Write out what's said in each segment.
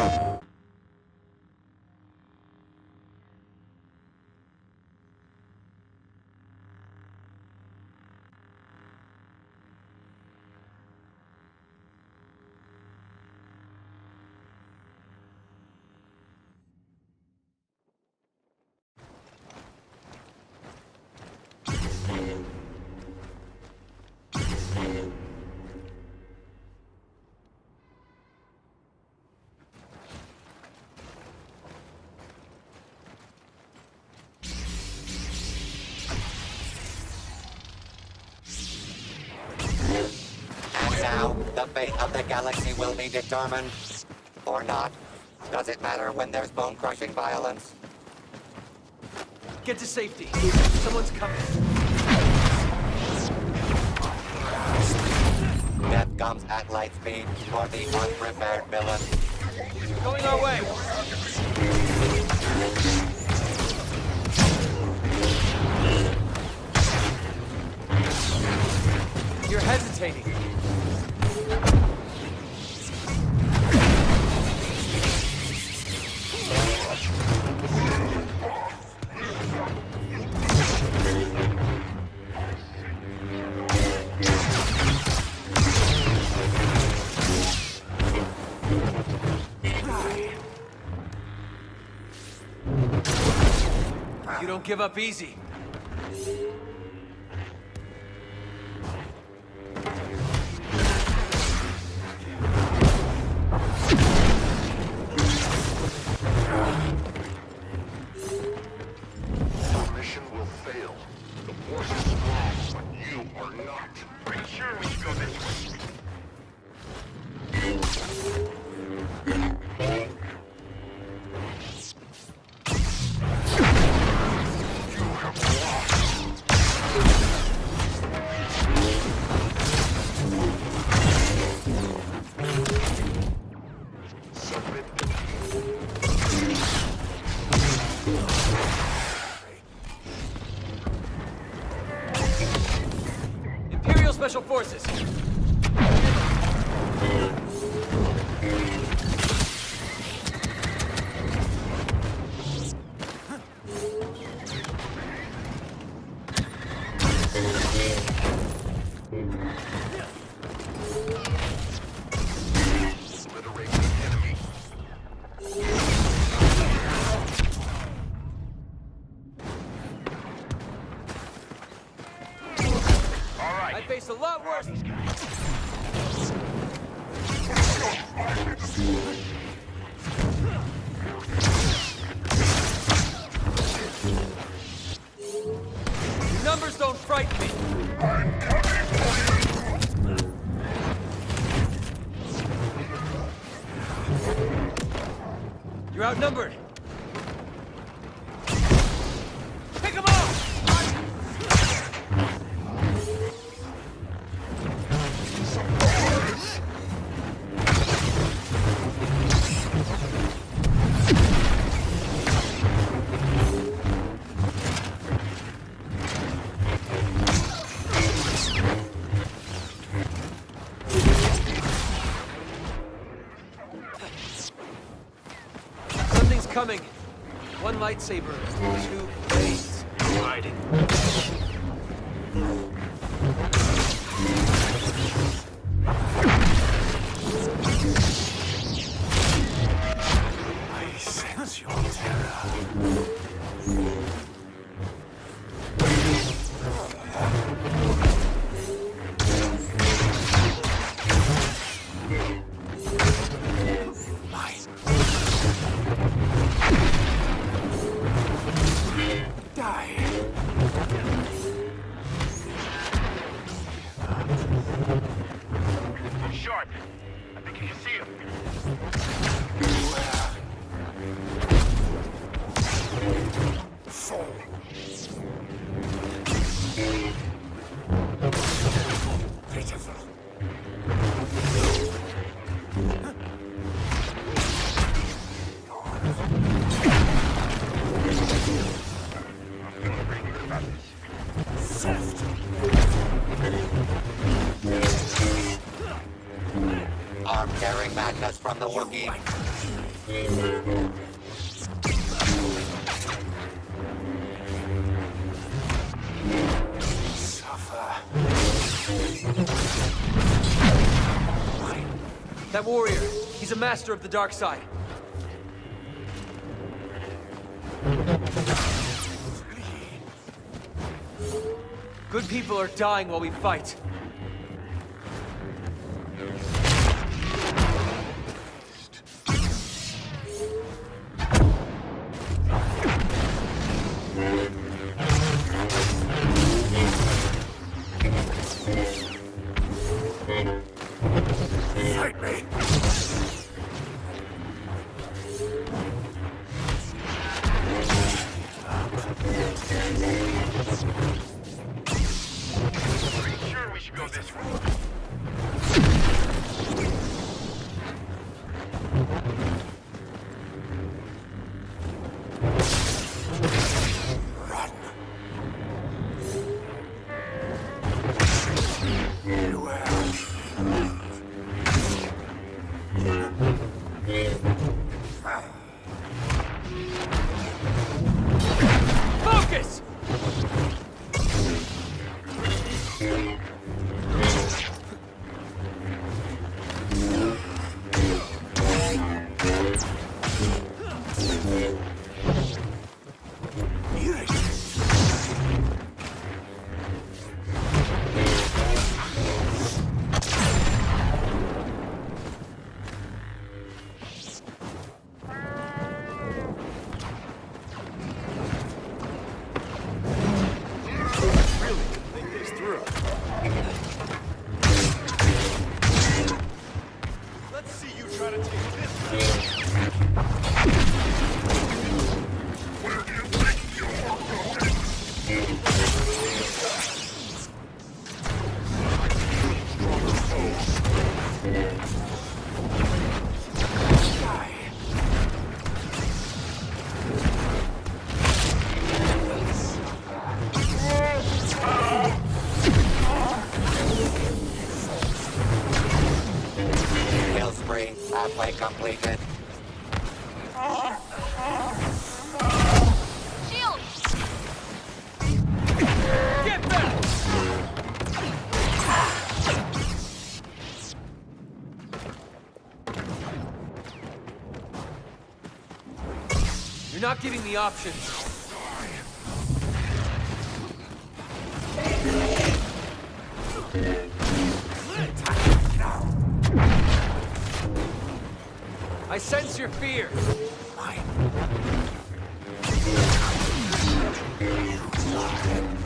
And fate of the galaxy will be determined. Or not. Does it matter when there's bone-crushing violence? Get to safety. Someone's coming. Death comes at light speed for the unprepared villain. Going our way. You're hesitating. Give up easy. Lightsaber, the. Suffer. That warrior, he's a master of the dark side. Good people are dying while we. Fight halfway completed. Shield! Get back! You're not giving me options. I sense your fear. Don't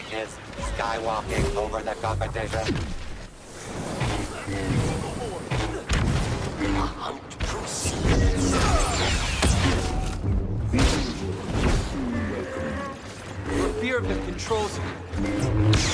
Jedi is skywalking over the competition. Your fear of him controls you.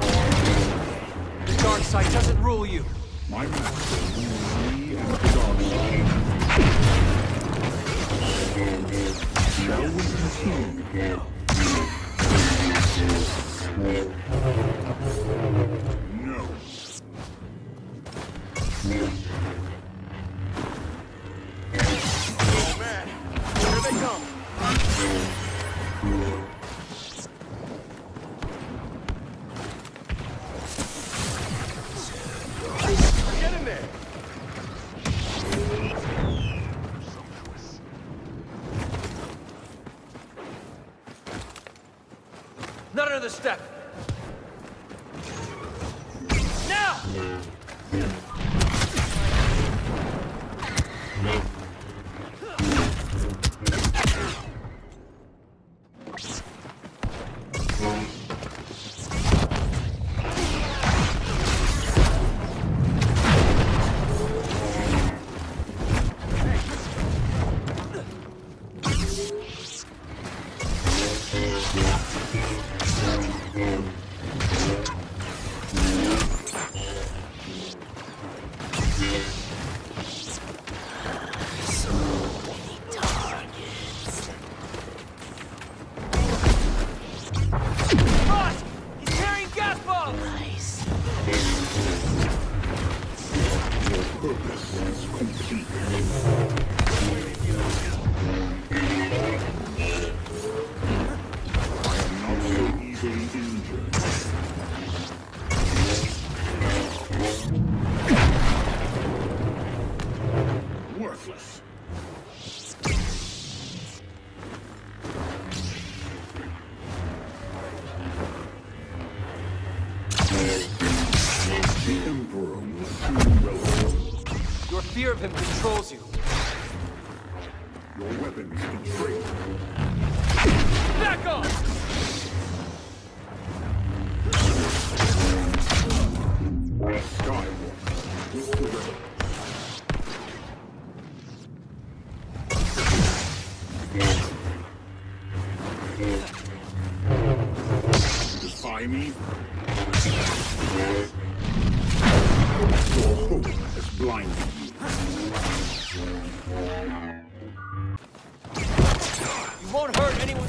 The dark side doesn't rule you. My master rules me and the dark side. Shall we? No. Oh man, here they come. Injured. Worthless. The Emperor will soon welcome Your fear of him controls you. your weapons betray you. Back off! Blinded you. Won't hurt anyone.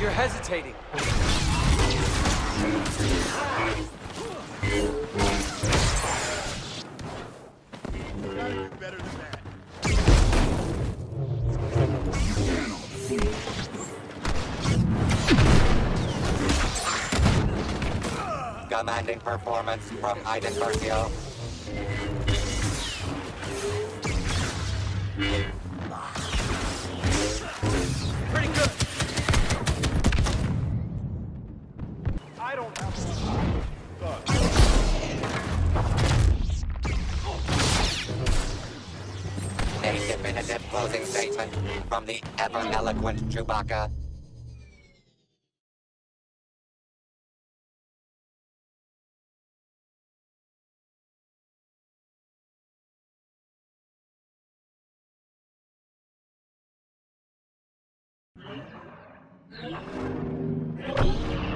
You're hesitating. Commanding performance from Iden Versio. Pretty good. I don't have A definitive closing statement from the ever-eloquent Chewbacca. Yeah.